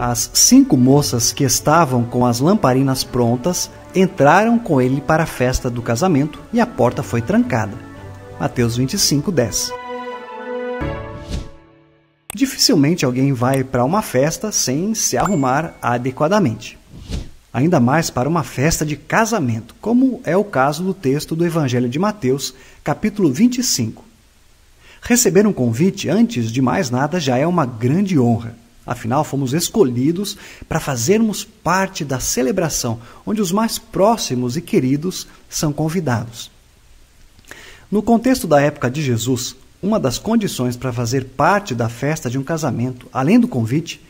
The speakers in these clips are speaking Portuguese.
As cinco moças que estavam com as lamparinas prontas entraram com ele para a festa do casamento e a porta foi trancada. Mateus 25, 10. Dificilmente alguém vai para uma festa sem se arrumar adequadamente. Ainda mais para uma festa de casamento, como é o caso do texto do Evangelho de Mateus, capítulo 25. Receber um convite antes de mais nada já é uma grande honra. Afinal, fomos escolhidos para fazermos parte da celebração, onde os mais próximos e queridos são convidados. No contexto da época de Jesus, uma das condições para fazer parte da festa de um casamento, além do convite,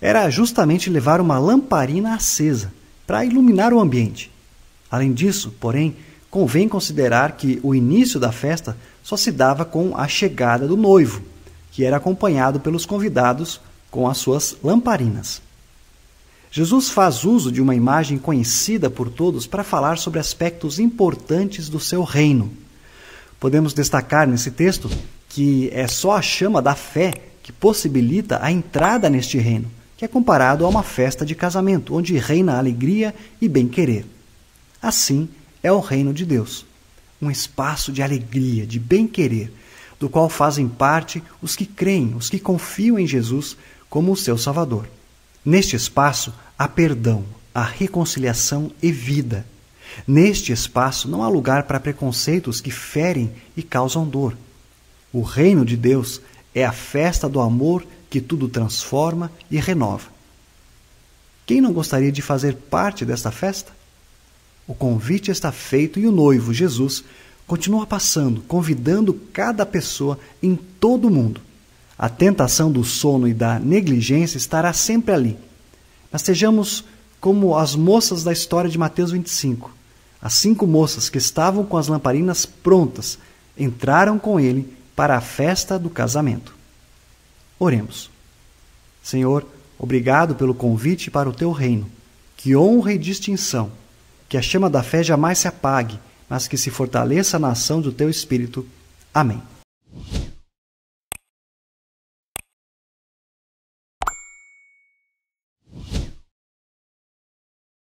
era justamente levar uma lamparina acesa para iluminar o ambiente. Além disso, porém, convém considerar que o início da festa só se dava com a chegada do noivo, que era acompanhado pelos convidados com as suas lamparinas. Jesus faz uso de uma imagem conhecida por todos para falar sobre aspectos importantes do seu reino. Podemos destacar nesse texto que é só a chama da fé que possibilita a entrada neste reino, que é comparado a uma festa de casamento, onde reina alegria e bem-querer. Assim é o reino de Deus, um espaço de alegria, de bem-querer, do qual fazem parte os que creem, os que confiam em Jesus como o seu Salvador. Neste espaço há perdão, há reconciliação e vida. Neste espaço não há lugar para preconceitos que ferem e causam dor. O reino de Deus é a festa do amor que tudo transforma e renova. Quem não gostaria de fazer parte desta festa? O convite está feito e o noivo, Jesus, continua passando, convidando cada pessoa em todo o mundo a tentação do sono e da negligência estará sempre ali. Mas sejamos como as moças da história de Mateus 25. As cinco moças que estavam com as lamparinas prontas entraram com ele para a festa do casamento. Oremos. Senhor, obrigado pelo convite para o teu reino. Que honra e distinção. Que a chama da fé jamais se apague, mas que se fortaleça na ação do teu Espírito. Amém.